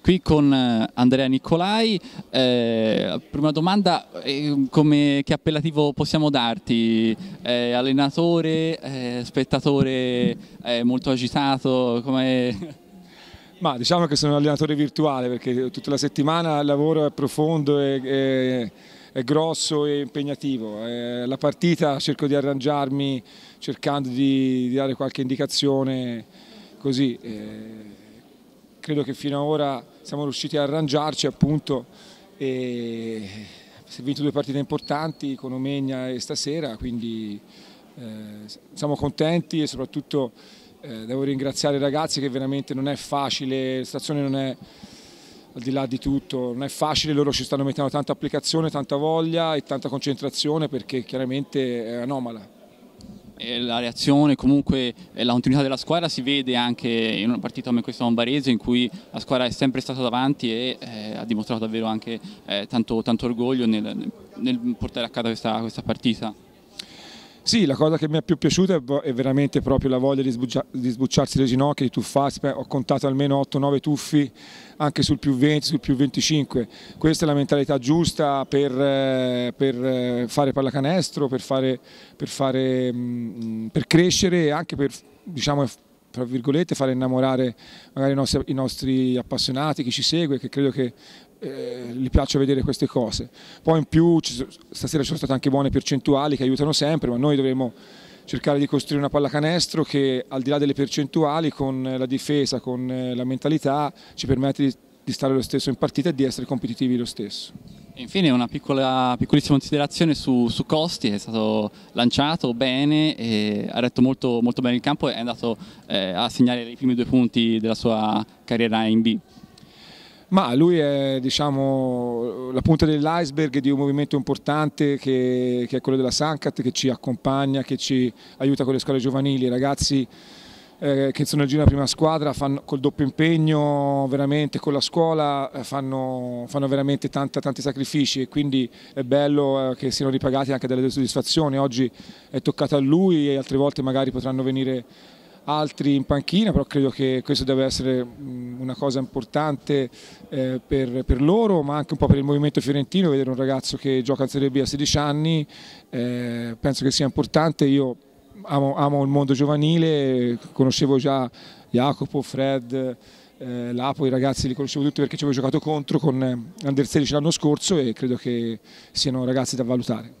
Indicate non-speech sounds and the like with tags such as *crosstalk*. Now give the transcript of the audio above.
qui con eh, Andrea Nicolai. Eh, prima domanda, eh, come, che appellativo possiamo darti? Eh, allenatore, eh, spettatore eh, molto agitato? Come... *laughs* Ma diciamo che sono un allenatore virtuale perché tutta la settimana il lavoro è profondo e, e è grosso e impegnativo. Eh, la partita cerco di arrangiarmi cercando di, di dare qualche indicazione così. Eh, credo che fino ad ora siamo riusciti a arrangiarci appunto e si è vinto due partite importanti con Omegna e stasera, quindi eh, siamo contenti e soprattutto eh, devo ringraziare i ragazzi che veramente non è facile, la situazione non è al di là di tutto, non è facile, loro ci stanno mettendo tanta applicazione, tanta voglia e tanta concentrazione perché chiaramente è anomala. La reazione, comunque la continuità della squadra si vede anche in una partita come questa con Barese in cui la squadra è sempre stata davanti e eh, ha dimostrato davvero anche eh, tanto, tanto, orgoglio nel, nel, portare a casa questa, questa partita. Sì, la cosa che mi è più piaciuta è veramente proprio la voglia di, sbuccia, di sbucciarsi le ginocchia, di tuffarsi. Ho contato almeno 8-9 tuffi anche sul più 20, sul più 25. Questa è la mentalità giusta per, eh, per eh, fare pallacanestro, per, fare, per, fare, mm, per crescere e anche per diciamo, tra virgolette, fare innamorare magari i nostri, i nostri, appassionati, chi ci segue, che credo che eh, gli piaccia vedere queste cose. Poi in più stasera ci sono state anche buone percentuali che aiutano sempre, ma noi dovremo cercare di costruire una pallacanestro che al di là delle percentuali con la difesa, con eh, la mentalità ci permette di, di stare lo stesso in partita e di essere competitivi lo stesso. Infine una piccola, piccolissima considerazione su, su, Costi, è stato lanciato bene, ha retto molto, molto, bene il campo e è andato eh, a segnare i primi due punti della sua carriera in B. Ma lui è diciamo, la punta dell'iceberg di un movimento importante che, che, è quello della Sancat che ci accompagna, che ci aiuta con le scuole giovanili, i ragazzi eh, che sono della prima squadra fanno col doppio impegno veramente con la scuola eh, fanno, fanno veramente tanta, tanti sacrifici e quindi è bello eh, che siano ripagati anche dalle soddisfazioni. Oggi è toccato a lui e altre volte magari potranno venire altri in panchina, però credo che questo deve essere una cosa importante eh, per, per, loro, ma anche un po' per il movimento fiorentino, vedere un ragazzo che gioca in Serie B a 16 anni, eh, penso che sia importante, io amo, amo, il mondo giovanile, conoscevo già Jacopo, Fred, eh, Lapo, i ragazzi li conoscevo tutti perché ci avevo giocato contro con Under 16 l'anno scorso e credo che siano ragazzi da valutare.